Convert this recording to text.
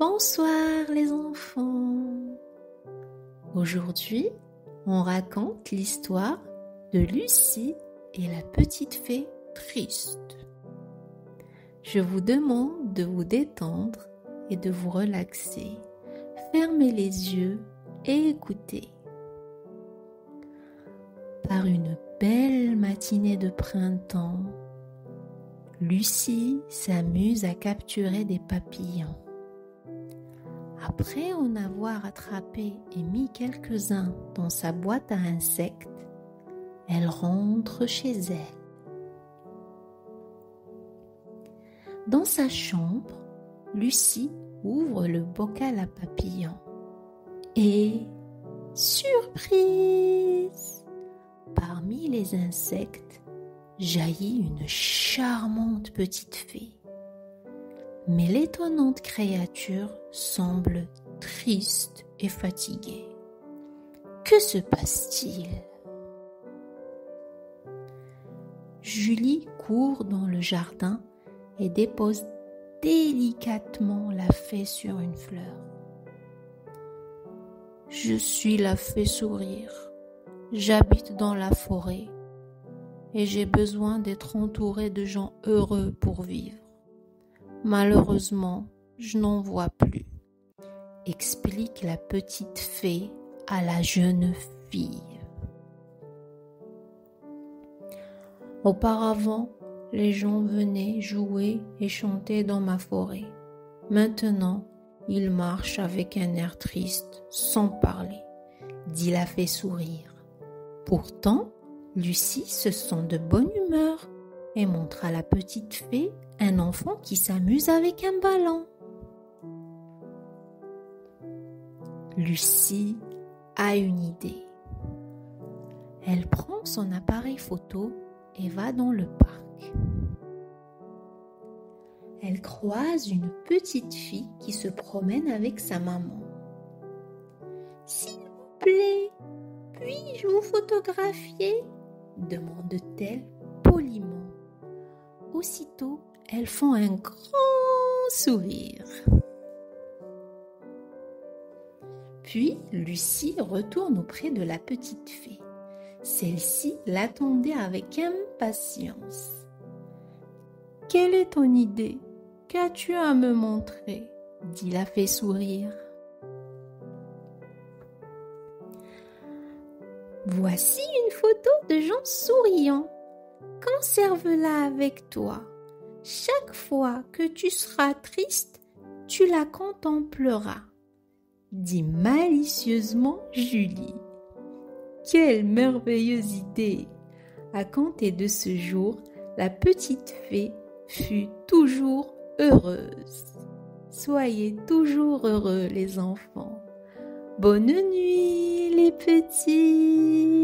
Bonsoir les enfants. Aujourd'hui, on raconte l'histoire de Lucie et la petite fée triste. Je vous demande de vous détendre et de vous relaxer. Fermez les yeux et écoutez. Par une belle matinée de printemps, Lucie s'amuse à capturer des papillons. Après en avoir attrapé et mis quelques-uns dans sa boîte à insectes, elle rentre chez elle. Dans sa chambre, Lucie ouvre le bocal à papillons et, surprise, parmi les insectes jaillit une charmante petite fée mais l'étonnante créature semble triste et fatiguée. Que se passe-t-il? Julie court dans le jardin et dépose délicatement la fée sur une fleur. Je suis la fée sourire. J'habite dans la forêt et j'ai besoin d'être entourée de gens heureux pour vivre. Malheureusement, je n'en vois plus, explique la petite fée à la jeune fille. Auparavant, les gens venaient jouer et chanter dans ma forêt. Maintenant, ils marchent avec un air triste, sans parler, dit la fée sourire. Pourtant, Lucie se sent de bonne humeur et montre à la petite fée un enfant qui s'amuse avec un ballon. Lucie a une idée. Elle prend son appareil photo et va dans le parc. Elle croise une petite fille qui se promène avec sa maman. S'il vous plaît, puis-je vous photographier? demande-t-elle. Aussitôt, elles font un grand sourire. Puis Lucie retourne auprès de la petite fée. Celle-ci l'attendait avec impatience. Quelle est ton idée? Qu'as-tu à me montrer dit la fée sourire. Voici une photo de gens souriants. Conserve-la avec toi. Chaque fois que tu seras triste, tu la contempleras, dit malicieusement Julie. Quelle merveilleuse idée À compter de ce jour, la petite fée fut toujours heureuse. Soyez toujours heureux les enfants. Bonne nuit les petits